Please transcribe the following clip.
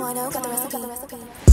2.0 got the recipe.